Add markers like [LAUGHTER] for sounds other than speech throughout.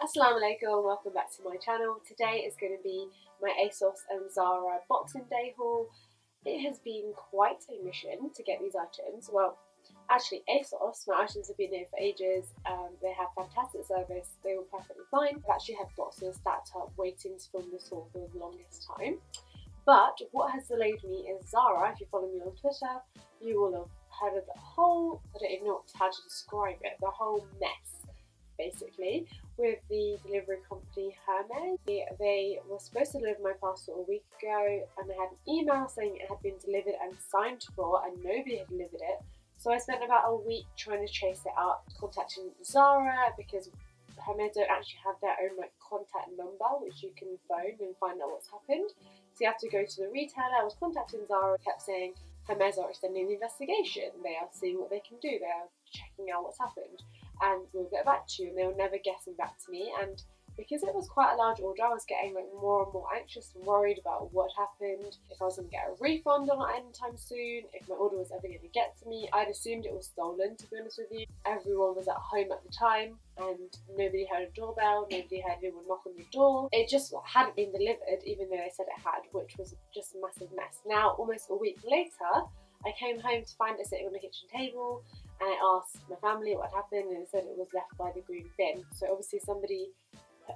Assalamu alaikum, welcome back to my channel. Today is going to be my ASOS and Zara Boxing Day haul. It has been quite a mission to get these items. Well, actually ASOS, my items have been there for ages. Um, they have fantastic service, they were perfectly fine. I've actually had boxes stacked up waiting to film this haul for the longest time. But what has delayed me is Zara. If you follow me on Twitter, you will have heard of the whole, I don't even know how to describe it, the whole mess basically with the delivery company Hermes. They were supposed to deliver my parcel a week ago and I had an email saying it had been delivered and signed for and nobody had delivered it. So I spent about a week trying to chase it up, contacting Zara because Hermes don't actually have their own like contact number which you can phone and find out what's happened. So you have to go to the retailer. I was contacting Zara, kept saying Hermes are extending the investigation. They are seeing what they can do. They are checking out what's happened and we'll get back to you. And they were never getting back to me. And because it was quite a large order, I was getting like more and more anxious and worried about what happened, if I was to get a refund on anytime soon, if my order was ever to get to me. I'd assumed it was stolen, to be honest with you. Everyone was at home at the time and nobody heard a doorbell, nobody heard anyone knock on the door. It just hadn't been delivered, even though they said it had, which was just a massive mess. Now, almost a week later, I came home to find it sitting on the kitchen table and I asked my family what happened and it said it was left by the green bin. So obviously somebody,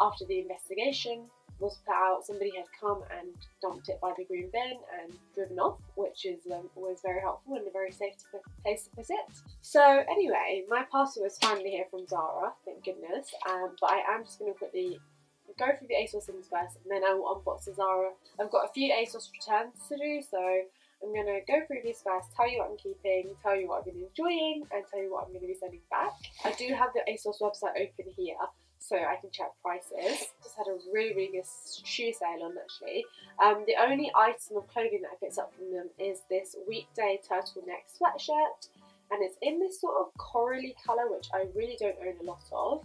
after the investigation was put out, somebody had come and dumped it by the green bin and driven off, which is um, always very helpful and a very safe place to put it. So anyway, my parcel is finally here from Zara, thank goodness, um, but I am just going to quickly go through the ASOS things first and then I will unbox the Zara. I've got a few ASOS returns to do, so I'm going to go through these first, tell you what I'm keeping, tell you what I've been enjoying, and tell you what I'm going to be sending back. I do have the ASOS website open here, so I can check prices. Just had a really, really good shoe sale on actually. Um, the only item of clothing that I picked up from them is this weekday turtleneck sweatshirt, and it's in this sort of corally colour, which I really don't own a lot of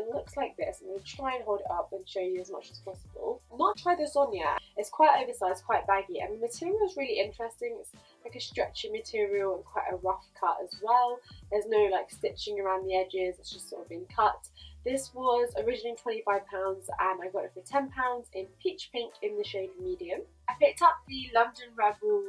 it looks like this. I'm going to try and hold it up and show you as much as possible. Not tried this on yet. It's quite oversized, quite baggy, and the material is really interesting. It's like a stretchy material and quite a rough cut as well. There's no like stitching around the edges, it's just sort of been cut. This was originally £25 and I got it for £10 in peach pink in the shade medium. I picked up the London Rebel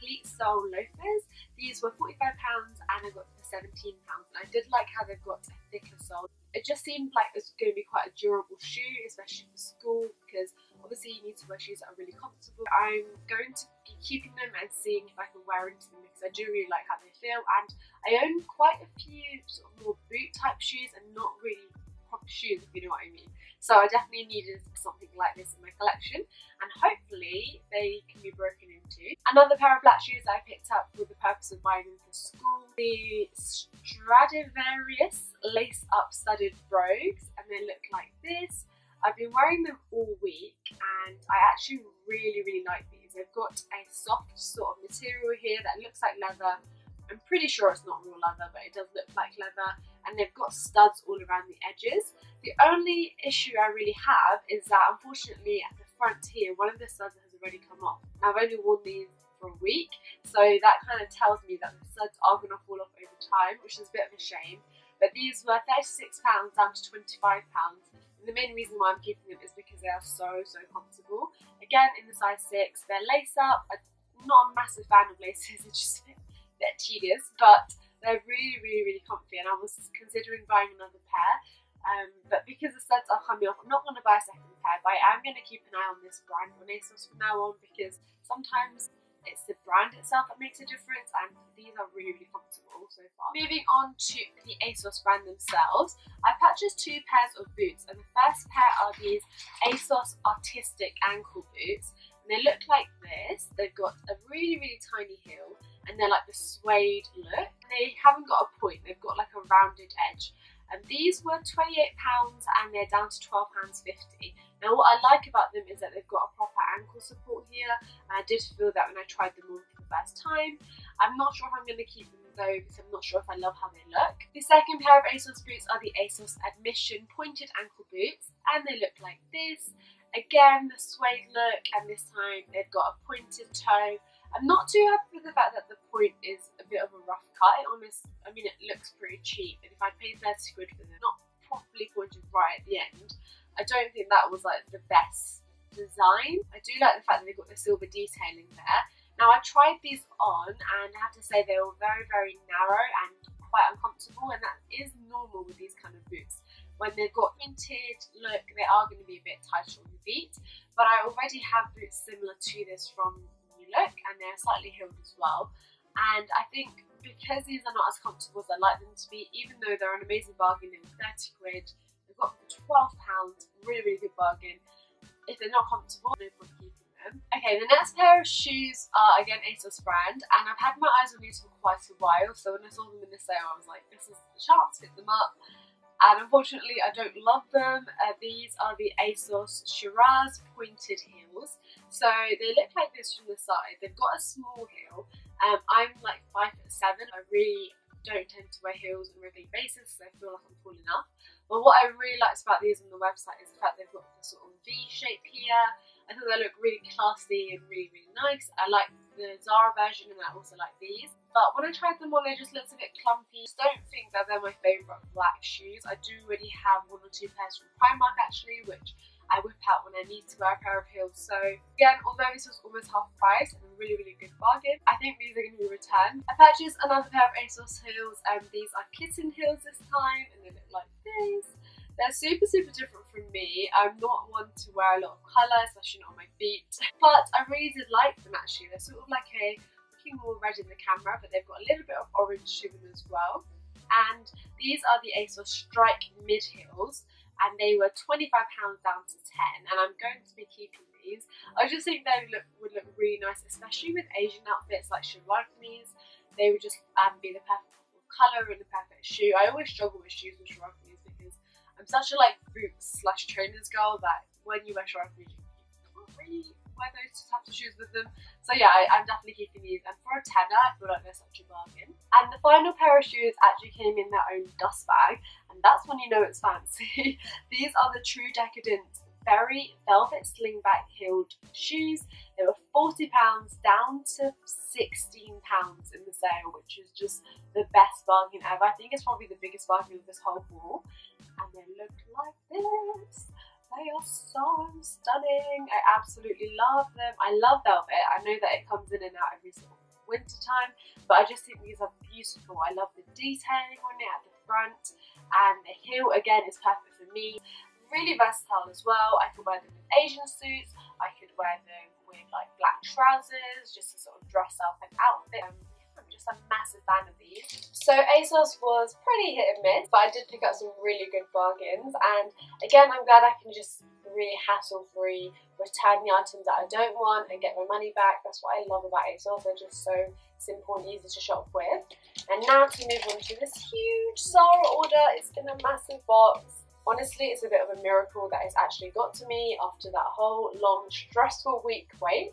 cleat sole loafers. These were £45 and I got them for £17. And I did like how they've got a thicker sole it just seemed like it's going to be quite a durable shoe, especially for school, because obviously you need to wear shoes that are really comfortable. I'm going to be keeping them and seeing if I can wear into them because I do really like how they feel. And I own quite a few sort of more boot type shoes and not really proper shoes, if you know what I mean. So I definitely needed something like this in my collection, and hopefully they can be broken into. Another pair of black shoes I picked up with the purpose of buying them for school. The Stradivarius lace-up studded brogues, and they look like this. I've been wearing them all week, and I actually really, really like these. They've got a soft sort of material here that looks like leather. I'm pretty sure it's not real leather, but it does look like leather. And they've got studs all around the edges. The only issue I really have is that unfortunately at the front here, one of the studs has already come off. I've only worn these for a week, so that kind of tells me that the studs are going to fall off over time, which is a bit of a shame. But these were £36 down to £25. And the main reason why I'm keeping them is because they are so, so comfortable. Again, in the size 6, they're lace up. I'm not a massive fan of laces, [LAUGHS] just tedious, but they're really, really, really comfy. And I was considering buying another pair. Um, but because the studs are coming off, I'm not going to buy a second pair, but I am going to keep an eye on this brand ASOS from now on because sometimes it's the brand itself that makes a difference and these are really, really comfortable so far. Moving on to the ASOS brand themselves, I purchased two pairs of boots and the first pair are these ASOS Artistic ankle boots and they look like this. They've got a really, really tiny heel and they're like the suede look. They haven't got a point, they've got like a rounded edge and these were £28 and they're down to £12.50. Now what I like about them is that they've got a proper ankle support here. I did feel that when I tried them on for the first time. I'm not sure if I'm going to keep them though because I'm not sure if I love how they look. The second pair of ASOS boots are the ASOS Admission pointed ankle boots and they look like this. Again, the suede look and this time they've got a pointed toe I'm not too happy with the fact that the point is a bit of a rough cut. It almost, I mean, it looks pretty cheap, and if I paid 30 quid for them, not properly pointed right at the end. I don't think that was like the best design. I do like the fact that they've got the silver detailing there. Now I tried these on and I have to say they were very, very narrow and quite uncomfortable and that is normal with these kind of boots. When they've got printed look, they are going to be a bit tighter on the feet. But I already have boots similar to this from Look and they're slightly heeled as well. And I think because these are not as comfortable as I like them to be, even though they're an amazing bargain, they were 30 quid, they've got £12, really, really good bargain. If they're not comfortable, no point keeping them. Okay, the next pair of shoes are again ASOS brand, and I've had my eyes on these for quite a while, so when I saw them in the sale, I was like, this is the chance, pick them up and unfortunately I don't love them. Uh, these are the ASOS Shiraz pointed heels. So they look like this from the side. They've got a small heel. Um, I'm like five foot seven. I really don't tend to wear heels on a regular basis because I feel like I'm tall enough. But what I really liked about these on the website is the fact they've got the sort of V shape here. I thought they look really classy and really, really nice. I like the Zara version and I also like these. But when I tried them on, they just looked a bit clumpy. Don't think that they're my favourite black shoes. I do already have one or two pairs from Primark actually, which I whip out when I need to wear a pair of heels. So again, although this was almost half price and a really, really good bargain, I think these are going to be returned. I purchased another pair of ASOS heels and these are kitten heels this time and they look like this. They're super, super different from me. I'm not one to wear a lot of colour, especially not on my feet. But I really did like them actually. They're sort of like a looking more red in the camera, but they've got a little bit of orange to them as well. And these are the ASOS Strike mid heels, and they were £25 down to 10 and I'm going to be keeping these. I just think they look, would look really nice, especially with Asian outfits like Shiraknis. They would just um, be the perfect colour and the perfect shoe. I always struggle with shoes with Shiraknis because I'm such a like boots slash trainers girl that when you wear Shiraknis you can't really wear those types of shoes with them. So yeah, I, am definitely keeping these. And for a tenner, I feel like they're such a bargain. And the final pair of shoes actually came in their own dust bag. And that's when you know it's fancy. [LAUGHS] these are the True Decadence Berry Velvet Slingback Heeled Shoes. They were £40 down to £16 in the sale, which is just the best bargain ever. I think it's probably the biggest bargain of this whole haul. And they look like this. They are so stunning. I absolutely love them. I love velvet. I know that it comes in and out every single winter time, but I just think these are beautiful. I love the detailing on it at the front, and the heel again is perfect for me. Really versatile as well. I could wear them with Asian suits. I could wear them with like black trousers, just to sort of dress up an outfit. Um, just a massive fan of these. So ASOS was pretty hit and miss, but I did pick up some really good bargains. And again, I'm glad I can just really hassle-free return the items that I don't want and get my money back. That's what I love about ASOS. They're just so simple and easy to shop with. And now to move on to this huge Zara order. It's in a massive box. Honestly, it's a bit of a miracle that it's actually got to me after that whole long, stressful week wait.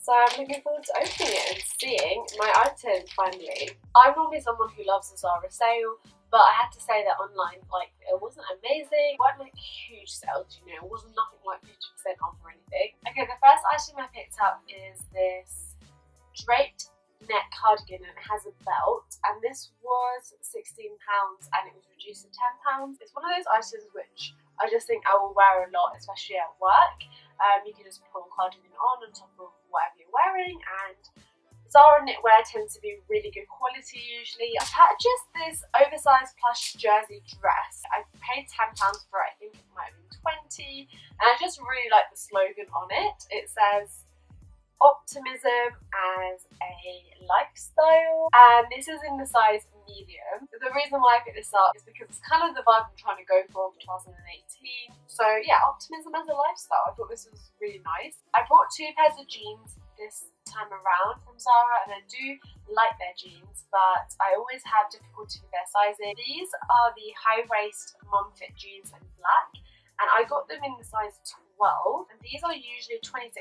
So I'm looking forward to opening it and seeing my item finally. I'm normally someone who loves the Zara sale, but I had to say that online, like, it wasn't amazing. It wasn't like huge sales, you know, it wasn't nothing like 50% off or anything. Okay, the first item I picked up is this draped neck cardigan and it has a belt and this was £16 and it was reduced to £10. It's one of those items which I just think I will wear a lot, especially at work. Um, you can just pull a cardigan on on top of wearing and Zara knitwear tends to be really good quality usually. I purchased this oversized plush jersey dress. I paid £10 for it, I think it might have been 20 and I just really like the slogan on it. It says optimism as a lifestyle and this is in the size medium. The reason why I picked this up is because it's kind of the vibe I'm trying to go for for 2018. So yeah, optimism as a lifestyle. I thought this was really nice. I bought two pairs of jeans this time around from Zara and I do like their jeans but I always have difficulty with their sizing. These are the high waist mom fit jeans in black and I got them in the size 12 and these are usually £26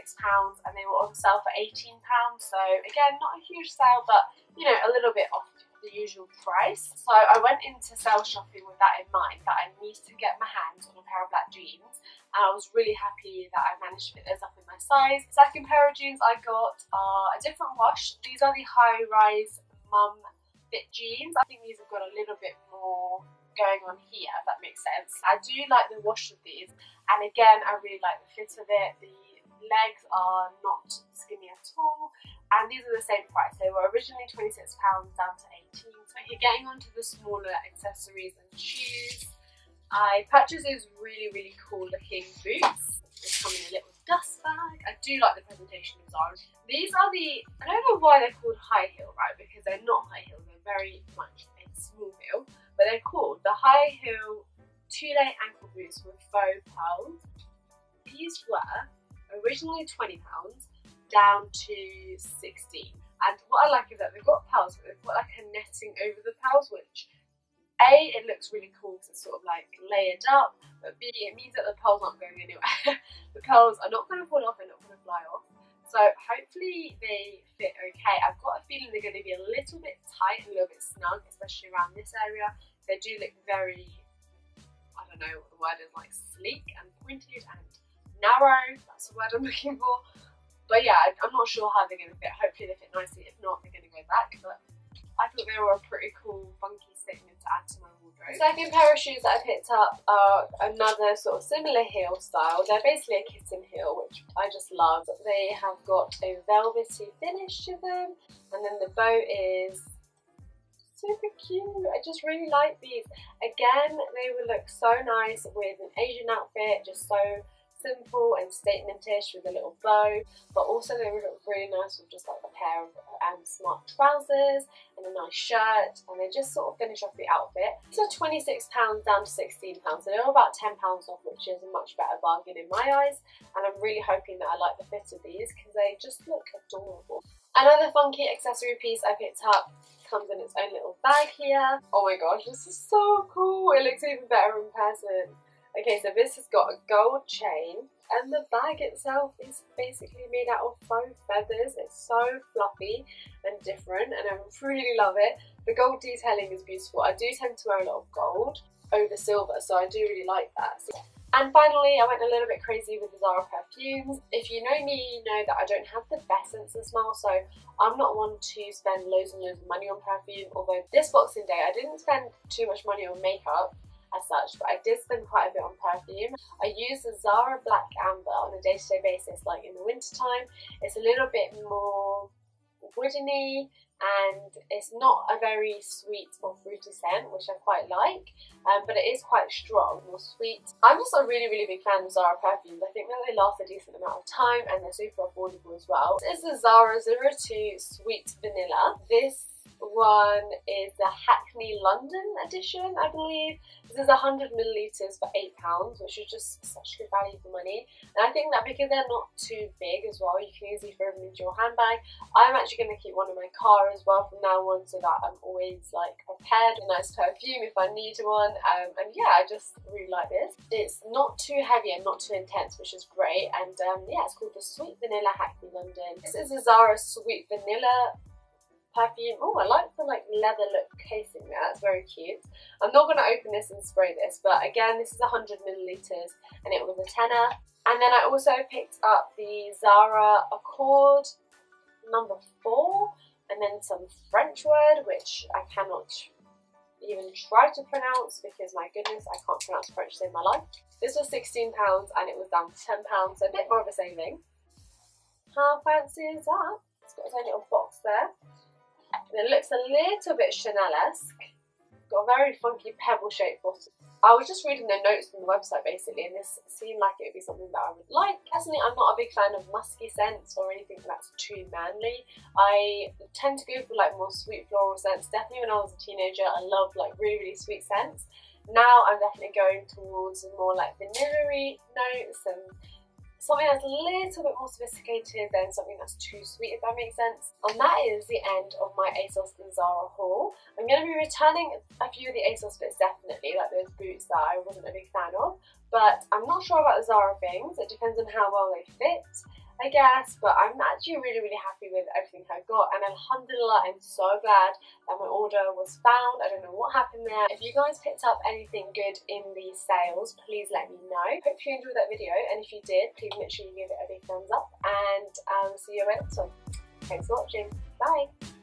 and they were on sale for £18 so again not a huge sale but you know a little bit off the usual price so I went into sale shopping with that in mind that I need to get my hands on a pair of black jeans and I was really happy that I managed to fit those up in my size. Second pair of jeans I got are a different wash. These are the high rise mum fit jeans. I think these have got a little bit more going on here, if that makes sense. I do like the wash of these, and again, I really like the fit of it. The legs are not skinny at all, and these are the same price. They were originally £26 down to 18 So you're getting onto the smaller accessories and shoes. I purchased these really, really cool looking boots. They come in a little dust bag. I do like the presentation Zara. These are the, I don't know why they're called high heel, right? Because they're not high heel, they're very much a small heel. But they're called the high heel two-lay ankle boots with faux pearls. These were originally £20 down to 16 and what I like is that they've got pearls but they've got like a netting over the pearls which a, it looks really cool because it's sort of like layered up, but B, it means that the pearls aren't going anywhere. [LAUGHS] the pearls are not going to fall off, they're not going to fly off. So hopefully they fit okay. I've got a feeling they're going to be a little bit tight and a little bit snug, especially around this area. They do look very, I don't know what the word is, like sleek and pointed and narrow. That's the word I'm [LAUGHS] looking for. But yeah, I'm not sure how they're going to fit. Hopefully they fit nicely. If not, they're going to go back. But I thought they were a pretty cool, funky statement to add to my wardrobe. Second pair of shoes that I picked up are another sort of similar heel style. They're basically a kitten heel, which I just love. They have got a velvety finish to them. And then the bow is super cute. I just really like these. Again, they would look so nice with an Asian outfit, just so simple and statementish with a little bow, but also they would look really nice with just like a pair of um, smart trousers and a nice shirt, and they just sort of finish off the outfit. So £26 down to £16, so they're about £10 off, which is a much better bargain in my eyes, and I'm really hoping that I like the fit of these because they just look adorable. Another funky accessory piece I picked up comes in its own little bag here. Oh my gosh, this is so cool. It looks even better in person. Okay, so this has got a gold chain and the bag itself is basically made out of faux feathers. It's so fluffy and different and I really love it. The gold detailing is beautiful. I do tend to wear a lot of gold over silver, so I do really like that. And finally, I went a little bit crazy with the Zara perfumes. If you know me, you know that I don't have the best sense of smell, so I'm not one to spend loads and loads of money on perfume, although this Boxing Day I didn't spend too much money on makeup as such, but I did spend quite a bit on perfume. I use the Zara Black Amber on a day-to-day -day basis, like in the winter time. It's a little bit more woodeny and it's not a very sweet or fruity scent, which I quite like, um, but it is quite strong, more sweet. I'm just a really, really big fan of Zara perfumes. I think that they last a decent amount of time and they're super affordable as well. This is the Zara 02 Sweet Vanilla. This one is the Hackney London edition, I believe. This is 100 millilitres for £8, which is just such good value for money. And I think that because they're not too big as well, you can easily throw them into your handbag. I'm actually going to keep one in my car as well from now on so that I'm always like prepared with a nice perfume if I need one. Um, and yeah, I just really like this. It's not too heavy and not too intense, which is great. And um, yeah, it's called the Sweet Vanilla Hackney London. This is a Zara Sweet Vanilla perfume. Oh, I like the like leather look casing there. That's very cute. I'm not going to open this and spray this, but again, this is 100 milliliters and it was a tenner. And then I also picked up the Zara Accord number four and then some French word, which I cannot even try to pronounce because my goodness, I can't pronounce French save my life. This was £16 and it was down to £10, so a bit more of a saving. How fancy is that? It's got its own little box there. And it looks a little bit Chanel-esque. Got a very funky pebble-shaped bottom. I was just reading the notes from the website basically and this seemed like it would be something that I would like. Personally, I'm not a big fan of musky scents or anything that's too manly. I tend to go for like more sweet floral scents. Definitely when I was a teenager, I loved like really, really sweet scents. Now I'm definitely going towards more like vanilla notes and something that's a little bit more sophisticated than something that's too sweet, if that makes sense. And that is the end of my ASOS and Zara haul. I'm going to be returning a few of the ASOS bits definitely, like those boots that I wasn't a big fan of, but I'm not sure about the Zara things. It depends on how well they fit. I guess, but I'm actually really, really happy with everything I got, and alhamdulillah, I'm so glad that my order was found. I don't know what happened there. If you guys picked up anything good in these sales, please let me know. Hope you enjoyed that video, and if you did, please make sure you give it a big thumbs up, and I'll see you next time. Thanks for watching. Bye!